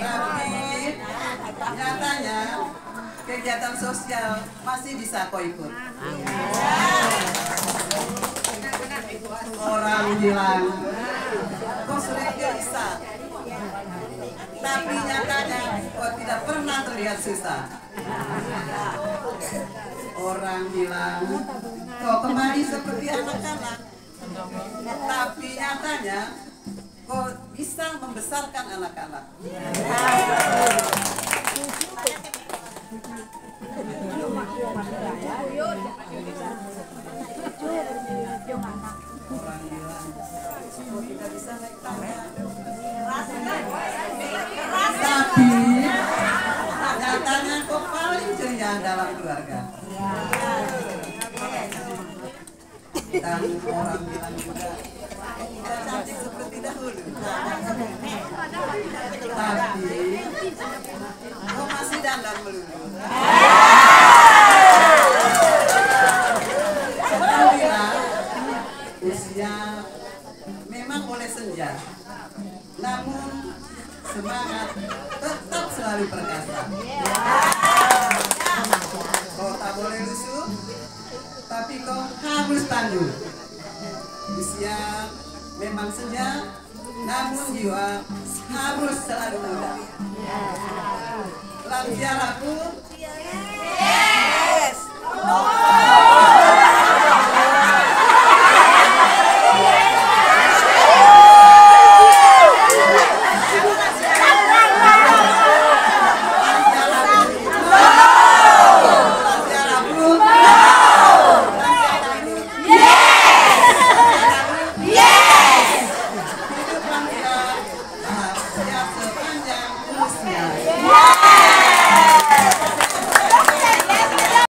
Tapi nyatanya kegiatan sosial masih bisa kau ikut. Orang bilang kau sering gelisah, tapi nyatanya kau tidak pernah terlihat susah. Orang bilang kau kembali seperti anak-anak, tapi nyatanya kau bisa membesarkan anak-anak. Tapi nyatanya kau paling ceria dalam keluarga. Dan orang bilang juga tidak cantik seperti dahulu. Tapi kau masih dandan melulu. Usia memang boleh senja, namun semangat tetap selalu perkasa. Kau tak boleh lusuh, tapi kau harus tangguh. Usia memang senja, namun jiwa harus selalu muda. Ziarahku,